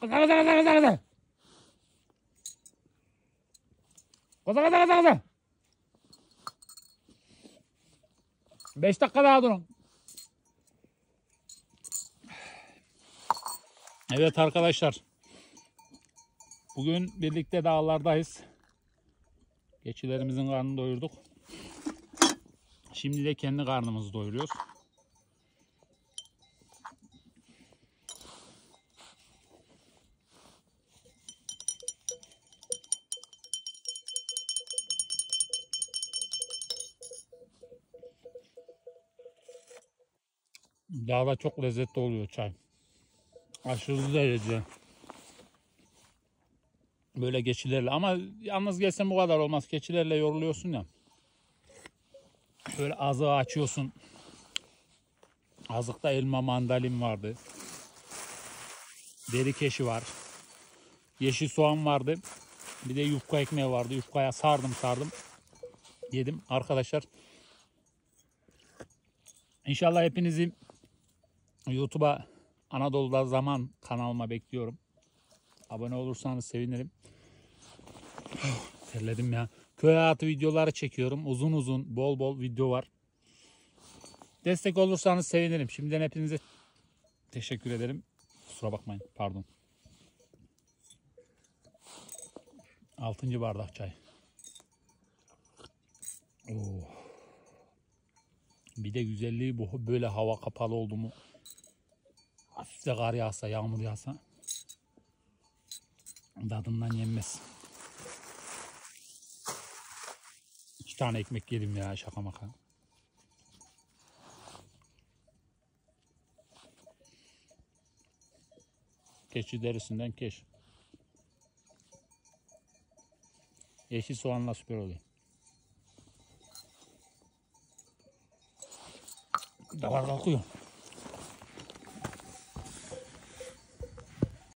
Kıza kıza kıza kıza kıza. Kıza kıza kıza kıza. Beş dakika daha durun. Evet arkadaşlar. Bugün birlikte dağlardayız. Geçilerimizin karnını doyurduk. Şimdi de kendi karnımızı doyuruyoruz. Dağda çok lezzetli oluyor çay. Aşırı derece. Böyle geçilerle ama yalnız gelsen bu kadar olmaz. Keçilerle yoruluyorsun ya. Şöyle azığı açıyorsun. Azıkta elma mandalin vardı. Deri keşi var. Yeşil soğan vardı. Bir de yufka ekmeği vardı. Yufkaya sardım sardım. Yedim arkadaşlar. İnşallah hepinizi YouTube'a Anadolu'da Zaman kanalıma bekliyorum. Abone olursanız sevinirim. Terledim ya. Köy hayatı videoları çekiyorum. Uzun uzun bol bol video var. Destek olursanız sevinirim. Şimdiden hepinize teşekkür ederim. Kusura bakmayın. Pardon. Altıncı bardak çay. Oo. Bir de güzelliği bu. Böyle hava kapalı oldu mu de kar yağsa, yağmur yağsa tadından yenmez. İki tane ekmek yedim ya şaka maka. Keçi derisinden keş. Yeşil soğanla süper oluyor. Davar kalkıyor.